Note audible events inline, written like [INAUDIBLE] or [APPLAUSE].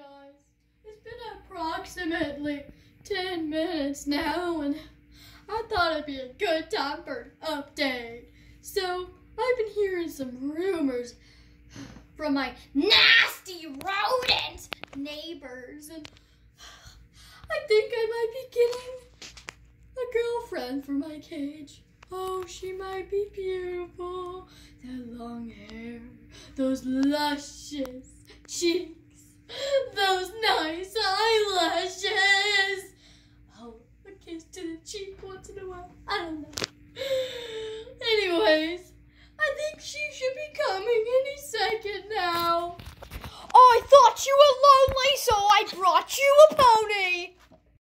guys. It's been approximately 10 minutes now, and I thought it'd be a good time for an update. So, I've been hearing some rumors from my nasty rodent neighbors, and I think I might be getting a girlfriend for my cage. Oh, she might be beautiful. That long hair, those luscious cheeks, kiss to the cheek once in a while. I don't know. [SIGHS] Anyways, I think she should be coming any second now. Oh, I thought you were lonely, so I brought you a pony.